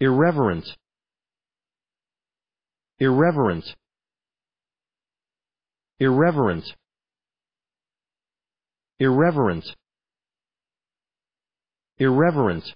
irreverent irreverent irreverent irreverent irreverent